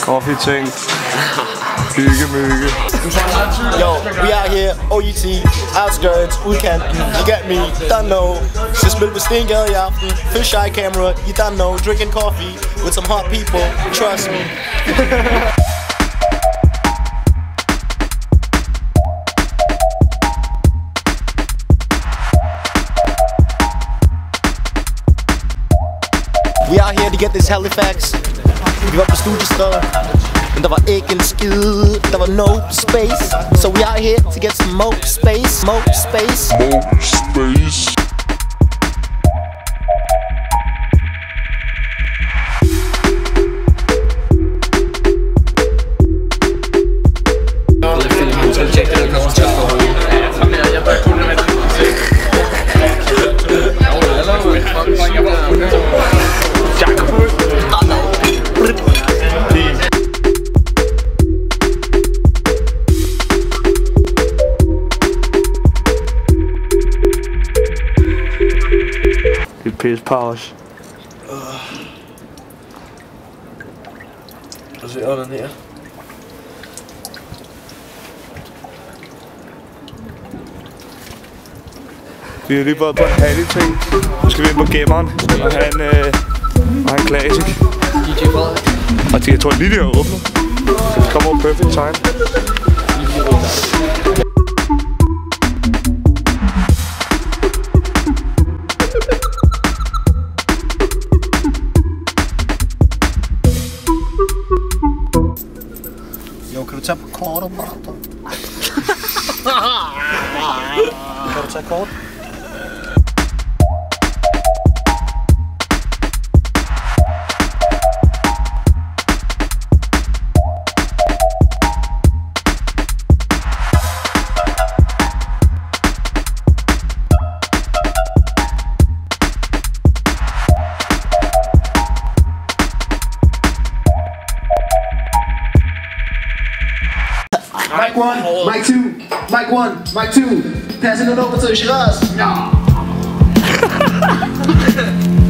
Coffee ting. Hygge mygge. Yo, we out here, OUT, outskirts, udkanten, you get me, don't know. Skal spille på Stengade i aften, fish eye camera, you don't know, drinking coffee with some hot people, trust me. We out here to get this Halifax. Vi var på studiested, men der var ikke en skid. Der var no space. So we out here to get some more space, more space. space. Det er pisse pause. Og så under her. Vi har lige været på en halv ting. Nu skal vi ind på gemmeren og have en, øh, og have en classic. DJ Frederik. Og det, jeg tror lige, de har åbnet. Det kommer over perfect time. Du tage på kortet, kan du tage kort? Mic one, mic two, mic one, mic two. Passing it over to Shiraz. Stop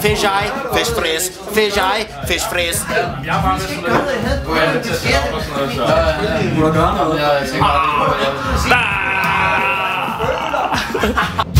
Feijai, fez fres, feijai, fez fres. Ah!